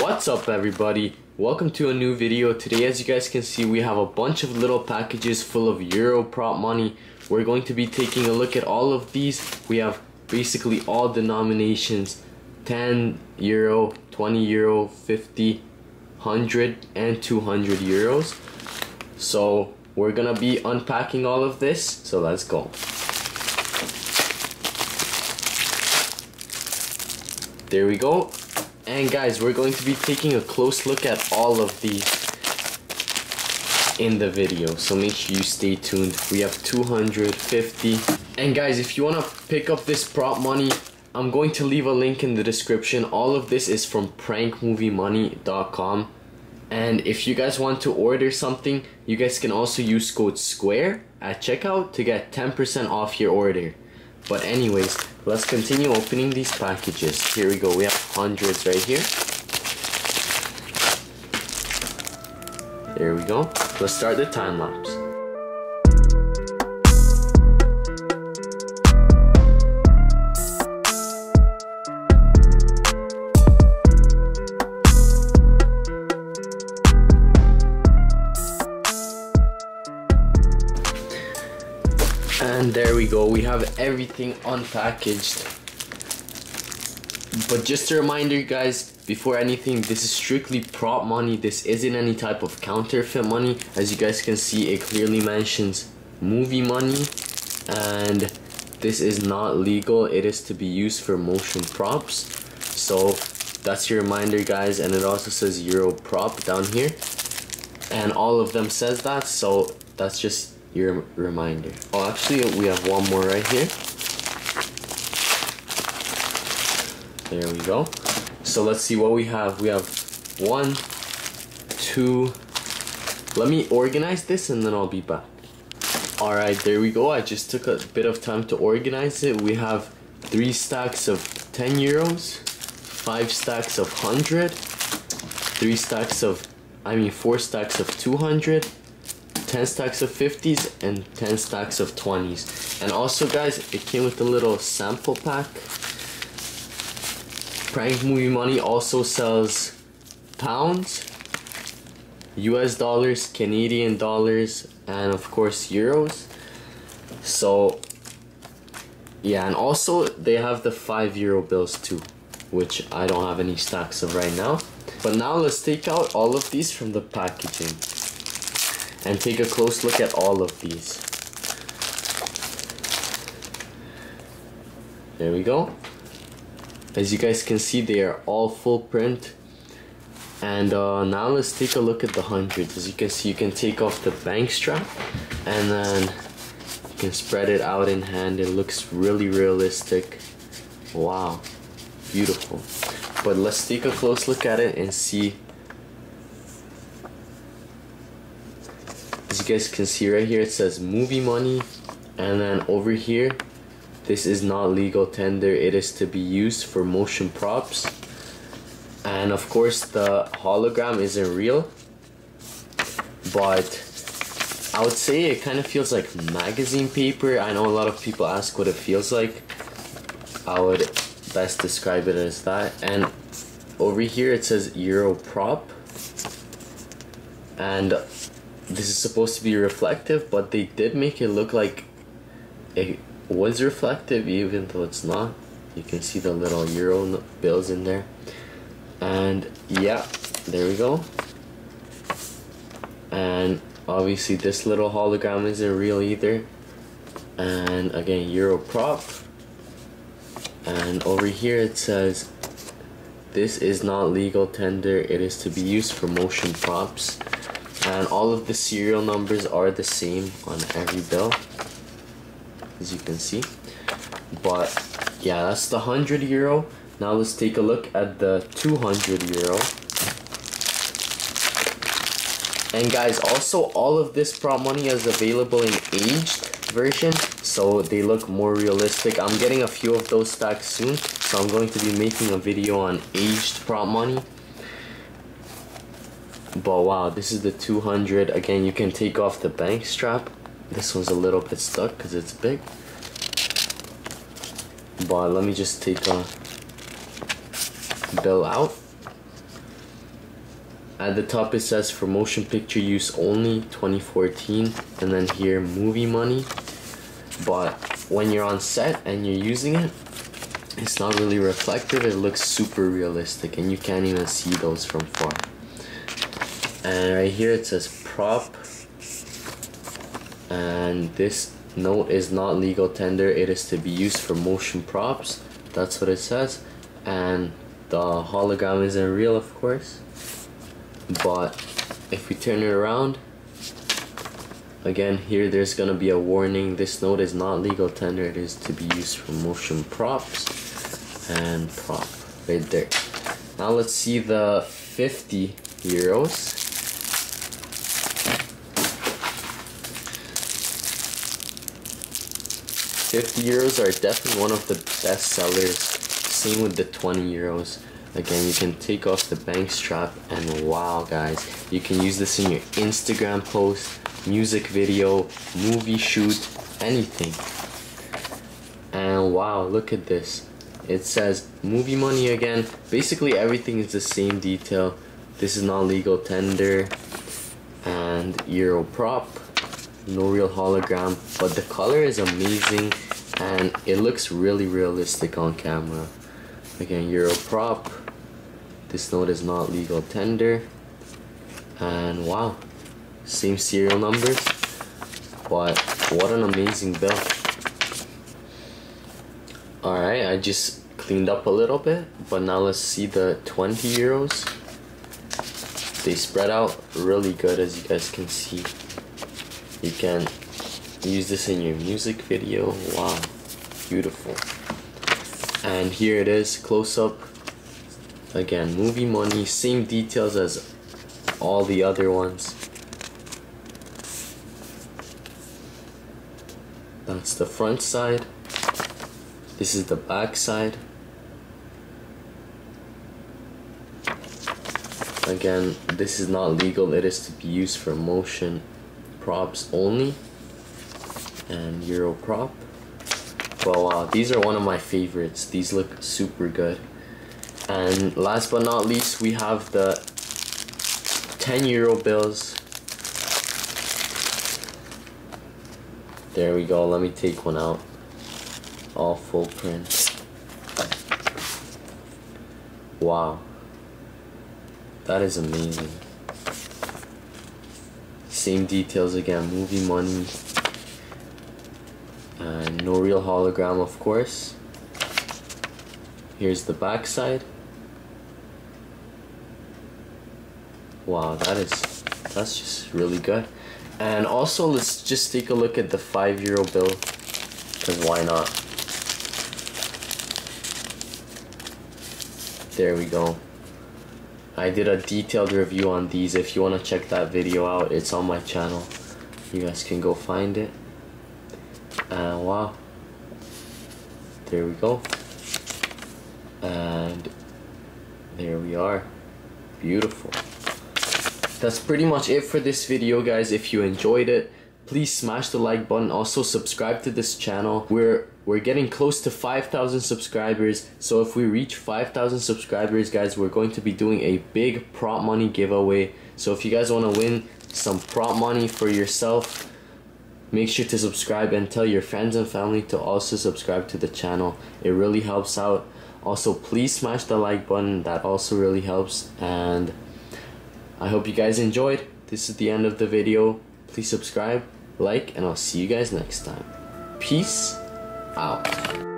What's up everybody? Welcome to a new video. Today as you guys can see we have a bunch of little packages full of Euro prop money. We're going to be taking a look at all of these. We have basically all denominations 10 Euro, 20 Euro, 50, 100 and 200 Euros. So we're gonna be unpacking all of this. So let's go. There we go. And guys, we're going to be taking a close look at all of these in the video. So make sure you stay tuned. We have 250. And guys, if you want to pick up this prop money, I'm going to leave a link in the description. All of this is from prankmoviemoney.com. And if you guys want to order something, you guys can also use code SQUARE at checkout to get 10% off your order. But anyways, let's continue opening these packages. Here we go, we have hundreds right here. There we go. Let's start the time lapse. We have everything unpackaged. But just a reminder guys, before anything, this is strictly prop money. This isn't any type of counterfeit money. As you guys can see, it clearly mentions movie money. And this is not legal. It is to be used for motion props. So that's your reminder guys. And it also says Euro prop down here. And all of them says that. So that's just your reminder. Oh, actually, we have one more right here. There we go. So let's see what we have. We have one, two. Let me organize this and then I'll be back. All right, there we go. I just took a bit of time to organize it. We have three stacks of 10 euros, five stacks of 100, three stacks of, I mean, four stacks of 200, 10 stacks of 50s and 10 stacks of 20s. And also guys, it came with a little sample pack. Prank Movie Money also sells pounds, US dollars, Canadian dollars, and of course euros. So yeah, and also they have the 5 euro bills too, which I don't have any stacks of right now. But now let's take out all of these from the packaging and take a close look at all of these. There we go. As you guys can see, they are all full print. And uh, now let's take a look at the hundreds. As you can see, you can take off the bank strap and then you can spread it out in hand. It looks really realistic. Wow, beautiful. But let's take a close look at it and see as you guys can see right here it says movie money. And then over here this is not legal tender. It is to be used for motion props. And of course the hologram isn't real. But I would say it kind of feels like magazine paper. I know a lot of people ask what it feels like. I would best describe it as that. And over here it says Euro prop. And this is supposed to be reflective, but they did make it look like it was reflective even though it's not. You can see the little euro bills in there. And yeah, there we go. And obviously this little hologram isn't real either. And again, euro prop. And over here it says, this is not legal tender. It is to be used for motion props and all of the serial numbers are the same on every bill as you can see. But yeah that's the 100 euro. Now let's take a look at the 200 euro. And guys also all of this prop money is available in aged version so they look more realistic. I'm getting a few of those stacks soon so i'm going to be making a video on aged prop money but wow this is the 200 again you can take off the bank strap. This one's a little bit stuck because it's big. But let me just take a bill out. At the top it says for motion picture use only 2014 and then here movie money. But when you're on set and you're using it it's not really reflective. It looks super realistic and you can't even see those from far and right here it says prop. And this note is not legal tender. It is to be used for motion props. That's what it says. And the hologram isn't real of course. But if we turn it around again here there's gonna be a warning. This note is not legal tender. It is to be used for motion props and prop right there. Now let's see the 50 euros 50 euros are definitely one of the best sellers. Same with the 20 euros. Again, you can take off the bank strap and wow guys, you can use this in your Instagram post, music video, movie shoot, anything. And wow, look at this. It says movie money again. Basically everything is the same detail. This is not legal tender and Euro prop no real hologram but the color is amazing and it looks really realistic on camera. Again euro prop. This note is not legal tender. And wow same serial numbers but what an amazing bill. Alright I just cleaned up a little bit but now let's see the 20 euros. They spread out really good as you guys can see you can use this in your music video. Wow, beautiful. And here it is, close up. Again, movie money, same details as all the other ones. That's the front side. This is the back side. Again, this is not legal. It is to be used for motion props only and Euro prop. Well, uh, these are one of my favorites. These look super good. And last but not least, we have the 10 Euro bills. There we go. Let me take one out. All full print. Wow. That is amazing. Same details again, movie money. And no real hologram, of course. Here's the back side. Wow, that is, that's just really good. And also, let's just take a look at the 5 euro bill, because why not? There we go. I did a detailed review on these. If you want to check that video out, it's on my channel. You guys can go find it. And wow. There we go. And there we are. Beautiful. That's pretty much it for this video, guys. If you enjoyed it, please smash the like button also subscribe to this channel we're we're getting close to 5,000 subscribers so if we reach 5,000 subscribers guys we're going to be doing a big prop money giveaway. So if you guys want to win some prop money for yourself make sure to subscribe and tell your friends and family to also subscribe to the channel. It really helps out. Also please smash the like button. That also really helps and I hope you guys enjoyed. This is the end of the video. Please subscribe, like, and I'll see you guys next time. Peace out.